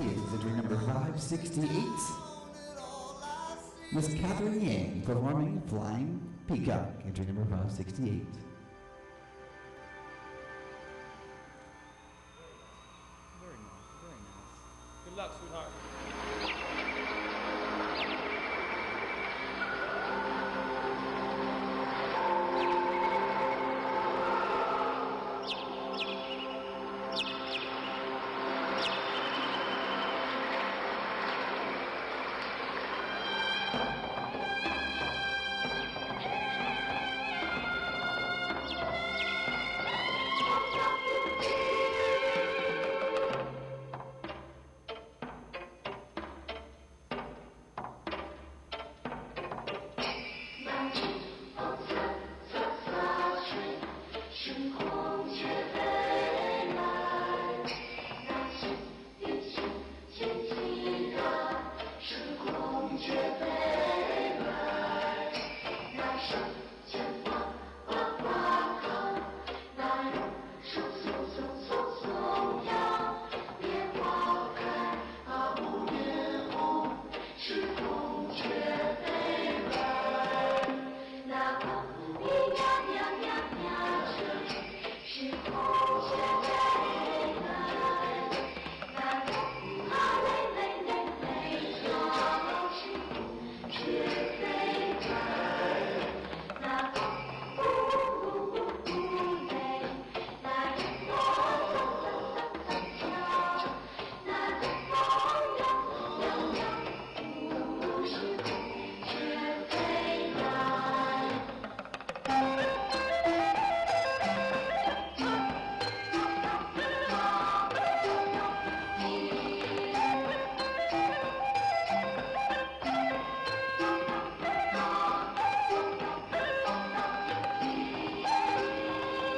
is entry number 568. Miss Catherine Yang performing Flying Peacock, entry number 568. Very nice, very nice. Good luck, sweetheart. you